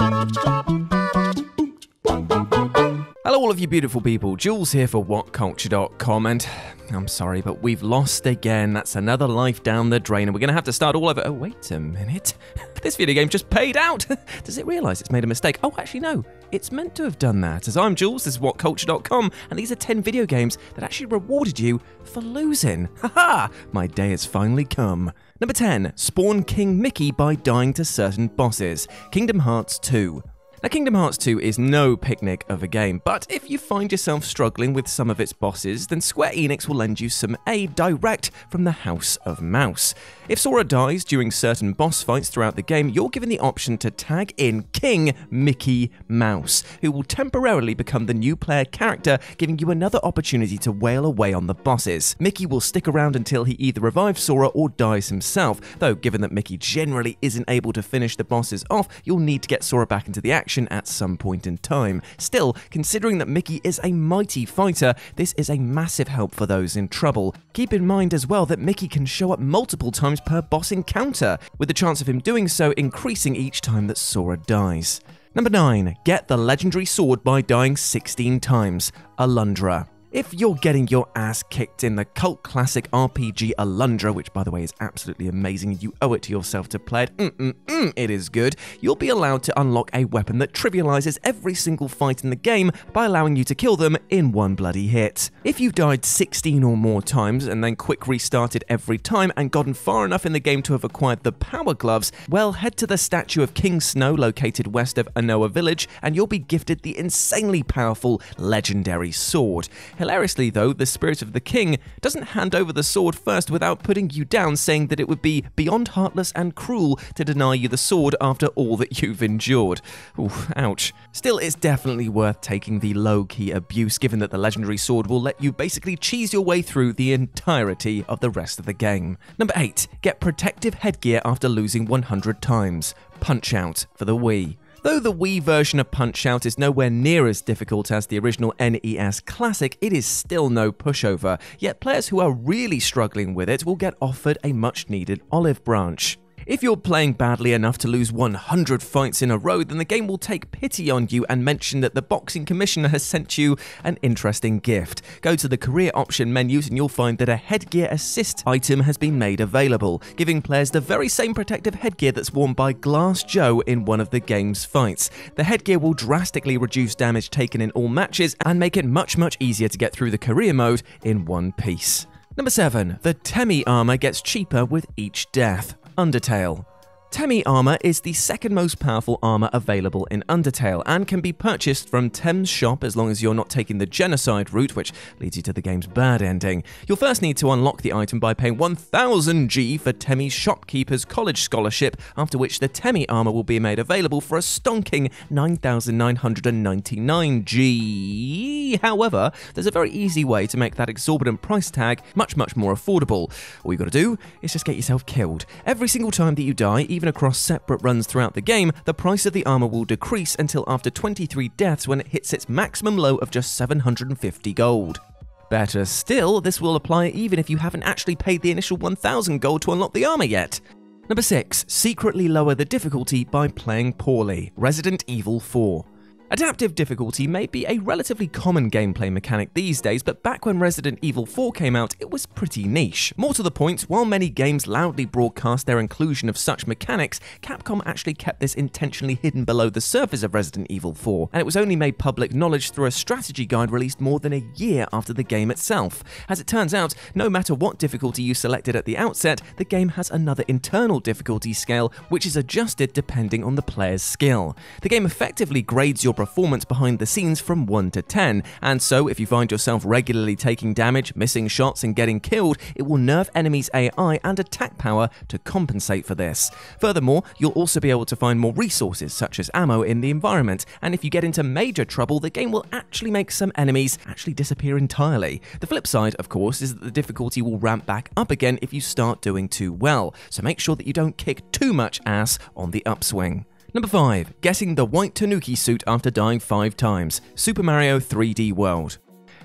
Stop. Hello, all of you beautiful people. Jules here for WhatCulture.com, and I'm sorry, but we've lost again. That's another life down the drain, and we're going to have to start all over. Oh, wait a minute. This video game just paid out. Does it realise it's made a mistake? Oh, actually, no. It's meant to have done that. As I'm Jules, this is WhatCulture.com, and these are 10 video games that actually rewarded you for losing. Haha! My day has finally come. Number 10 Spawn King Mickey by dying to certain bosses. Kingdom Hearts 2. Now, Kingdom Hearts 2 is no picnic of a game, but if you find yourself struggling with some of its bosses, then Square Enix will lend you some aid direct from the House of Mouse. If Sora dies during certain boss fights throughout the game, you're given the option to tag in King Mickey Mouse, who will temporarily become the new player character, giving you another opportunity to wail away on the bosses. Mickey will stick around until he either revives Sora or dies himself, though given that Mickey generally isn't able to finish the bosses off, you'll need to get Sora back into the action at some point in time. Still, considering that Mickey is a mighty fighter, this is a massive help for those in trouble. Keep in mind as well that Mickey can show up multiple times per boss encounter, with the chance of him doing so increasing each time that Sora dies. Number 9. Get the legendary sword by dying 16 times. Alundra. If you're getting your ass kicked in the cult classic RPG Alundra, which by the way is absolutely amazing, you owe it to yourself to play it, mm-mm-mm, it is good, you'll be allowed to unlock a weapon that trivializes every single fight in the game by allowing you to kill them in one bloody hit. If you died 16 or more times and then quick restarted every time and gotten far enough in the game to have acquired the power gloves, well, head to the statue of King Snow located west of Inoa Village and you'll be gifted the insanely powerful legendary sword. Hilariously, though, the spirit of the king doesn't hand over the sword first without putting you down, saying that it would be beyond heartless and cruel to deny you the sword after all that you've endured. Ouch. Still, it's definitely worth taking the low key abuse, given that the legendary sword will let you basically cheese your way through the entirety of the rest of the game. Number 8. Get protective headgear after losing 100 times. Punch Out for the Wii. Though the Wii version of Punch Out is nowhere near as difficult as the original NES Classic, it is still no pushover, yet players who are really struggling with it will get offered a much needed olive branch. If you're playing badly enough to lose 100 fights in a row, then the game will take pity on you and mention that the boxing commissioner has sent you an interesting gift. Go to the career option menus and you'll find that a headgear assist item has been made available, giving players the very same protective headgear that's worn by Glass Joe in one of the game's fights. The headgear will drastically reduce damage taken in all matches and make it much, much easier to get through the career mode in one piece. Number 7. The Temmie armor gets cheaper with each death. Undertale. Temmie armor is the second most powerful armor available in Undertale and can be purchased from Tem's shop as long as you're not taking the genocide route, which leads you to the game's bad ending. You'll first need to unlock the item by paying 1000 G for Temmie's shopkeeper's college scholarship, after which the Temmie armor will be made available for a stonking 9999 G. However, there's a very easy way to make that exorbitant price tag much, much more affordable. All you gotta do is just get yourself killed. Every single time that you die, even across separate runs throughout the game, the price of the armor will decrease until after 23 deaths when it hits its maximum low of just 750 gold. Better still, this will apply even if you haven't actually paid the initial 1000 gold to unlock the armor yet. Number 6. Secretly lower the difficulty by playing poorly. Resident Evil 4. Adaptive difficulty may be a relatively common gameplay mechanic these days, but back when Resident Evil 4 came out, it was pretty niche. More to the point, while many games loudly broadcast their inclusion of such mechanics, Capcom actually kept this intentionally hidden below the surface of Resident Evil 4, and it was only made public knowledge through a strategy guide released more than a year after the game itself. As it turns out, no matter what difficulty you selected at the outset, the game has another internal difficulty scale which is adjusted depending on the player's skill. The game effectively grades your performance behind the scenes from 1 to 10, and so if you find yourself regularly taking damage, missing shots, and getting killed, it will nerf enemies' AI and attack power to compensate for this. Furthermore, you'll also be able to find more resources, such as ammo, in the environment, and if you get into major trouble, the game will actually make some enemies actually disappear entirely. The flip side, of course, is that the difficulty will ramp back up again if you start doing too well, so make sure that you don't kick too much ass on the upswing. Number 5. Getting the white Tanuki suit after dying 5 times. Super Mario 3D World.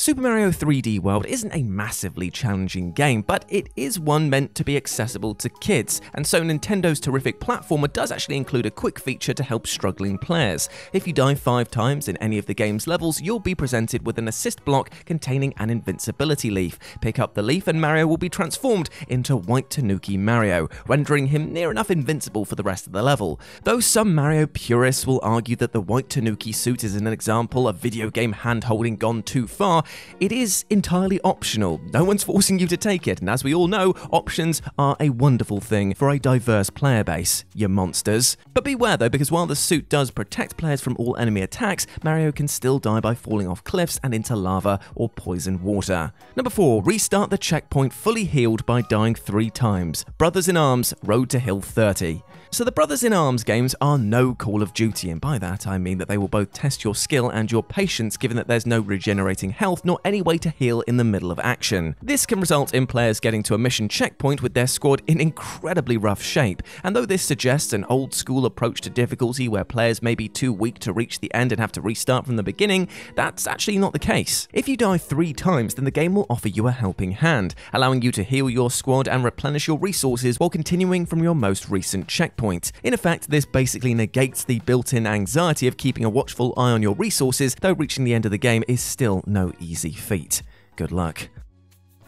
Super Mario 3D World isn't a massively challenging game, but it is one meant to be accessible to kids, and so Nintendo's terrific platformer does actually include a quick feature to help struggling players. If you die five times in any of the game's levels, you'll be presented with an assist block containing an invincibility leaf. Pick up the leaf and Mario will be transformed into White Tanuki Mario, rendering him near enough invincible for the rest of the level. Though some Mario purists will argue that the White Tanuki suit is an example of video game hand-holding gone too far, it is entirely optional. No one's forcing you to take it, and as we all know, options are a wonderful thing for a diverse player base, you monsters. But beware though, because while the suit does protect players from all enemy attacks, Mario can still die by falling off cliffs and into lava or poisoned water. Number 4. Restart the checkpoint fully healed by dying 3 times. Brothers in Arms, Road to Hill 30. So the Brothers in Arms games are no Call of Duty, and by that I mean that they will both test your skill and your patience given that there's no regenerating health nor any way to heal in the middle of action. This can result in players getting to a mission checkpoint with their squad in incredibly rough shape, and though this suggests an old school approach to difficulty where players may be too weak to reach the end and have to restart from the beginning, that's actually not the case. If you die three times, then the game will offer you a helping hand, allowing you to heal your squad and replenish your resources while continuing from your most recent checkpoint In effect, this basically negates the built-in anxiety of keeping a watchful eye on your resources, though reaching the end of the game is still no easy feat. Good luck.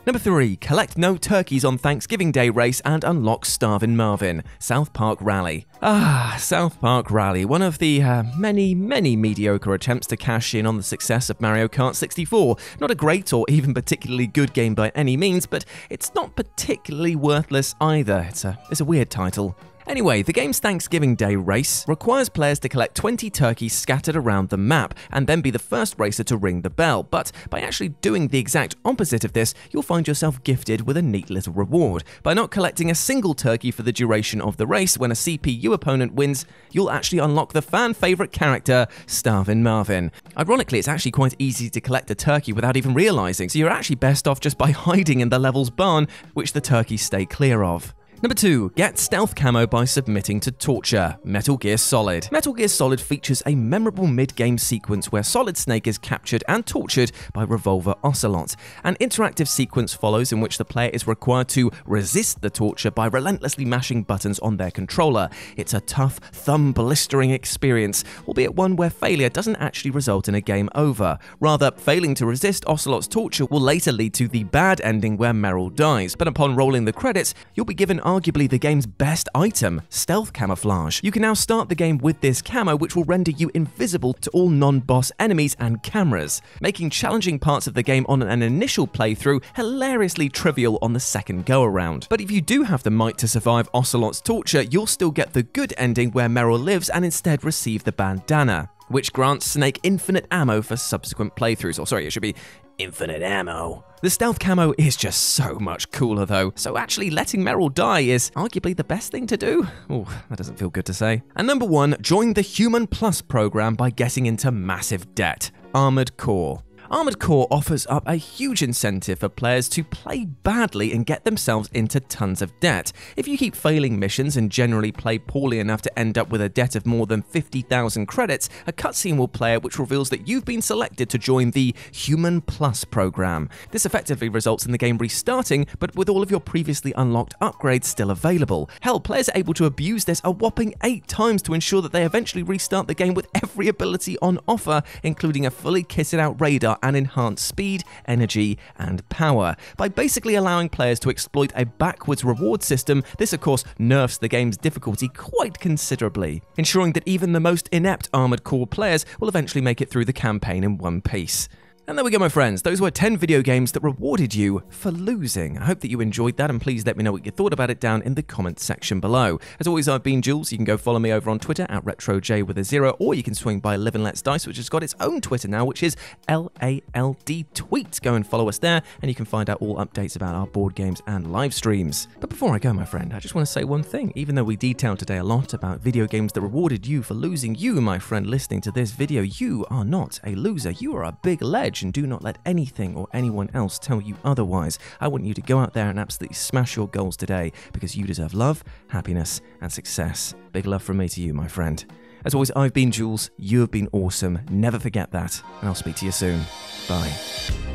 Number 3. Collect no turkeys on Thanksgiving Day race and unlock Starvin' Marvin. South Park Rally. Ah, South Park Rally, one of the uh, many, many mediocre attempts to cash in on the success of Mario Kart 64. Not a great or even particularly good game by any means, but it's not particularly worthless either. It's a, it's a weird title. Anyway, the game's Thanksgiving Day race requires players to collect 20 turkeys scattered around the map and then be the first racer to ring the bell. But by actually doing the exact opposite of this, you'll find yourself gifted with a neat little reward. By not collecting a single turkey for the duration of the race, when a CPU opponent wins, you'll actually unlock the fan favorite character, Starvin' Marvin. Ironically, it's actually quite easy to collect a turkey without even realizing, so you're actually best off just by hiding in the level's barn, which the turkeys stay clear of. Number 2. Get stealth camo by submitting to torture. Metal Gear Solid. Metal Gear Solid features a memorable mid-game sequence where Solid Snake is captured and tortured by Revolver Ocelot. An interactive sequence follows in which the player is required to resist the torture by relentlessly mashing buttons on their controller. It's a tough, thumb-blistering experience, albeit one where failure doesn't actually result in a game over. Rather, failing to resist Ocelot's torture will later lead to the bad ending where Meryl dies, but upon rolling the credits, you'll be given arguably the game's best item, stealth camouflage. You can now start the game with this camo, which will render you invisible to all non-boss enemies and cameras, making challenging parts of the game on an initial playthrough hilariously trivial on the second go-around. But if you do have the might to survive Ocelot's torture, you'll still get the good ending where Meryl lives and instead receive the bandana which grants Snake infinite ammo for subsequent playthroughs. Or sorry, it should be infinite ammo. The stealth camo is just so much cooler though, so actually letting Meryl die is arguably the best thing to do. Oh, that doesn't feel good to say. And number one, join the Human Plus program by getting into massive debt. Armored Core. Armored Core offers up a huge incentive for players to play badly and get themselves into tons of debt. If you keep failing missions and generally play poorly enough to end up with a debt of more than 50,000 credits, a cutscene will play which reveals that you've been selected to join the Human Plus program. This effectively results in the game restarting, but with all of your previously unlocked upgrades still available. Hell, players are able to abuse this a whopping 8 times to ensure that they eventually restart the game with every ability on offer, including a fully kitted out radar and enhance speed, energy, and power. By basically allowing players to exploit a backwards reward system, this of course nerfs the game's difficulty quite considerably, ensuring that even the most inept Armored Core players will eventually make it through the campaign in one piece. And there we go, my friends. Those were 10 video games that rewarded you for losing. I hope that you enjoyed that, and please let me know what you thought about it down in the comments section below. As always, I've been Jules. You can go follow me over on Twitter at RetroJ with a zero, or you can swing by Live and Let's Dice, which has got its own Twitter now, which is L-A-L-D Tweet. Go and follow us there, and you can find out all updates about our board games and live streams. But before I go, my friend, I just want to say one thing. Even though we detailed today a lot about video games that rewarded you for losing, you, my friend, listening to this video, you are not a loser. You are a big ledge do not let anything or anyone else tell you otherwise. I want you to go out there and absolutely smash your goals today because you deserve love, happiness, and success. Big love from me to you, my friend. As always, I've been Jules, you have been awesome. Never forget that, and I'll speak to you soon. Bye.